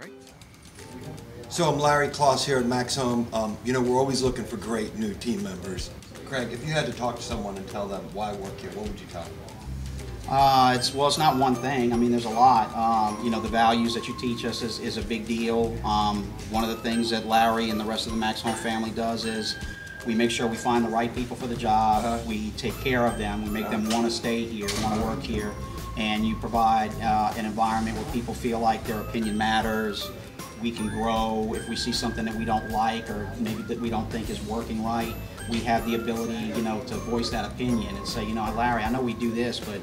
All right. So I'm Larry Kloss here at MaxHome. Um, you know, we're always looking for great new team members. Craig, if you had to talk to someone and tell them why work here, what would you tell them? Uh, it's well, it's not one thing. I mean, there's a lot. Um, you know, the values that you teach us is, is a big deal. Um, one of the things that Larry and the rest of the MaxHome family does is we make sure we find the right people for the job. Uh-huh. We take care of them. We make them want to stay here, want to work here, and you provide uh, an environment where people feel like their opinion matters. We can grow if we see something that we don't like or maybe that we don't think is working right. We have the ability, you know, to voice that opinion and say, you know, Larry, I know we do this, but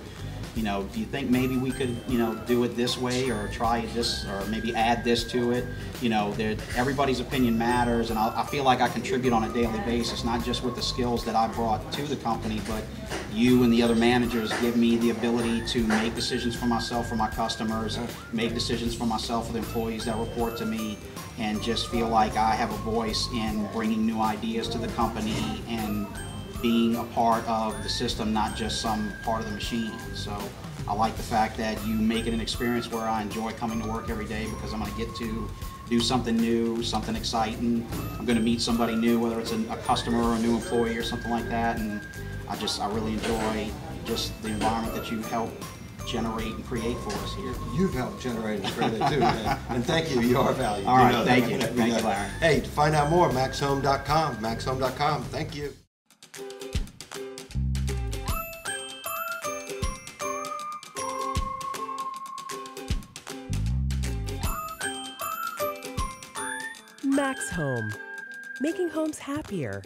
you know, do you think maybe we could, you know, do it this way or try this or maybe add this to it? You know, everybody's opinion matters and I, I feel like I contribute on a daily basis, not just with the skills that I brought to the company, but you and the other managers give me the ability to make decisions for myself, for my customers, make decisions for myself, for the employees that report to me, and just feel like I have a voice in bringing new ideas to the company and being a part of the system, not just some part of the machine. So I like the fact that you make it an experience where I enjoy coming to work every day because I'm going to get to do something new, something exciting. I'm going to meet somebody new, whether it's a, customer or a new employee or something like that. And I just, I really enjoy just the environment that you help generate and create for us here. You've helped generate and create it too, man. And thank you. You are valued. All You know thank that. you. Thank you. Larry. Hey, to find out more, maxhome.com. Maxhome.com. Thank you. MaxHome, making homes happier.